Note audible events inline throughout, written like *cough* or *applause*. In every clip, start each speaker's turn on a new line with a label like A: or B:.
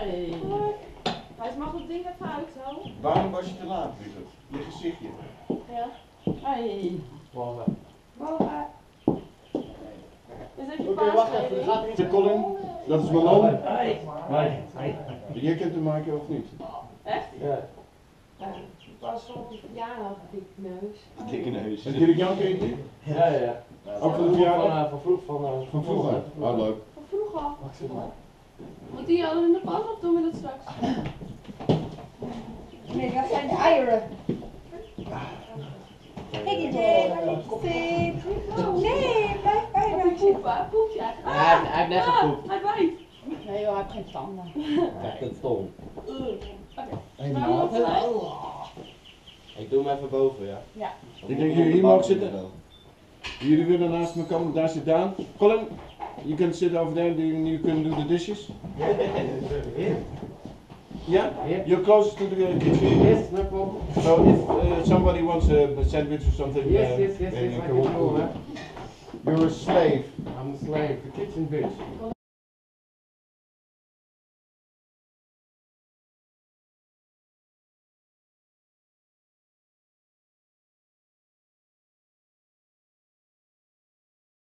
A: Hey. Hij mag het ding even uit, zo.
B: Waarom was je te laat, Richard? Je gezichtje.
A: Ja. Hey. Dat je
C: Oké, wacht even. Gaat iets.
B: De Colin, dat is Malone.
C: Hey. Hey.
B: Jij kent hem maken of niet?
A: Echt?
C: Ja.
A: Het was van die verjaardag, dik neus.
B: Dikke neus. En Dirk Jan ken je die?
C: Ja, ja.
B: Ook van de
C: Van,
B: verjaardag?
C: eh, van vroeg, van, eh,
B: Van vroeger. Ah, leuk.
A: Van vroeger. Want die we in de pas of doen we dat straks?
D: Nee, dat zijn de eieren. Kijk het? Nee, blijf bij
A: Hij
D: me.
A: poep, hè? Poep je echt?
C: Ja, hij heeft- hij heeft net
A: Ah,
C: gepoept.
A: Hij bijt.
D: Nee joh, hij heeft geen tanden.
C: Is stom.
A: Uh, Oké.
C: Ik doe hem even boven, ja.
D: Ja.
B: Ik denk jullie hier mogen zitten. Jullie willen naast me komen, daar zit Daan. Colin, you can sit over there, and you, can do the dishes. Yeah? yeah, You're close to the kitchen.
C: Yes, no problem.
B: So if uh, somebody wants a sandwich or something,
C: Yes,
B: uh,
C: yes, yes, yes,
B: you
C: I
B: can
C: can do
B: walk
C: that.
B: You're a slave.
C: I'm a slave, the kitchen bitch.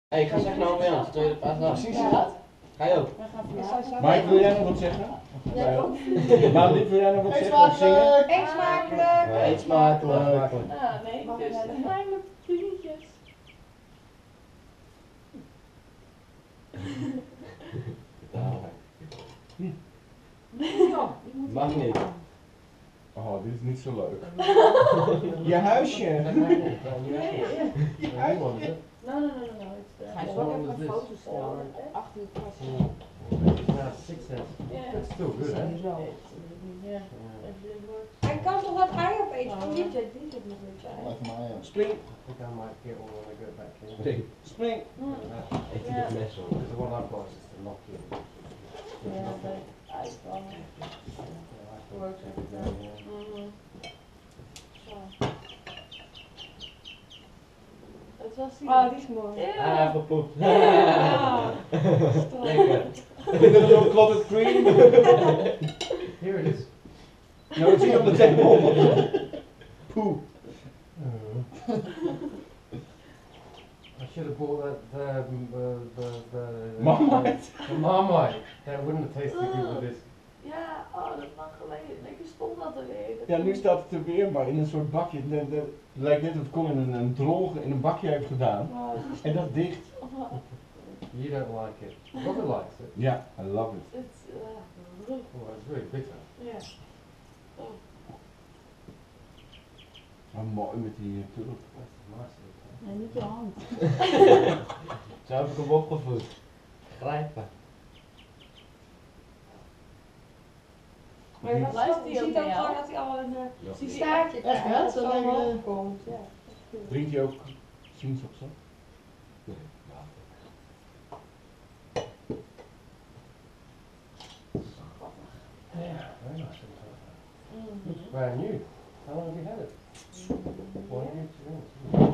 C: Hé, hey, ga zeg nou weer aan, stel je de paas af.
B: Precies.
C: Ga je ook?
D: We gaan vandaag.
B: Mike, wil jij nog wat zeggen?
A: Ja, ook.
B: Maandelijk, wil jij nog wat zeggen of zingen?
D: Eet smakelijk!
C: Eet smakelijk.
A: Ah, nee,
D: Mag
A: dus
D: ik
A: kleine dingetjes. *laughs*
C: Mag niet.
B: Oh, dit is niet zo leuk. *laughs* Je huisje.
A: Nee, ja.
B: Je huisje.
A: No, no, no, no, no. It's, uh,
D: Hij is even
C: is this?
D: foto's stellen. Achter de kast.
C: Ja, six
A: yeah.
C: That's still good, hè?
D: Zo.
A: Yeah.
D: Hij kan toch wat ei opeten? Kom niet, is het nog een beetje.
B: Spring,
C: I think I might get one when I go back here.
B: spring, spring.
A: Mm.
C: Hoor. Because the one I've got is just a Nokia.
A: Yeah, but I don't works. Mhm. Zo. Het was die.
D: Oh, die is mooi.
C: Ah,
A: Ja.
C: verpoept.
A: Ja. *laughs*
C: Lekker.
B: Is het nog clotted cream?
C: Here it is.
B: No, it's here on the table. Poe. *laughs*
C: I should have bought that the the the the
B: Marmite.
C: The Marmite. That wouldn't have tasted good with this.
A: Ja, oh, dat lang geleden. Ik
B: Ja, nu staat het er weer, maar in een soort bakje. Het lijkt net of Colin een, een droog in een bakje heeft gedaan.
A: Oh,
B: En dat dicht.
A: oh,
C: You don't like it. Robert likes it.
B: Ja, I love it.
A: it's, uh,
C: Oh, it's really bitter.
A: ja. Oh,
B: Maar mooi met die uh, tulp.
D: Nee, niet je hand. *laughs*
C: Zo heb ik hem opgevoed. Grijpen.
D: Maar je
A: Luistert ook
D: ziet ook gewoon dat hij al een
B: Ja.
D: uh, staartje
A: Echt, hè?
D: krijgt.
A: Zo
D: Dat omhoog komt. Ja.
B: Drinkt hij ook sinaasappelsap?
C: Yeah, very nice.
A: Mhm.
C: Looks brand new. How long have you had it? One year, two years.
A: Ja.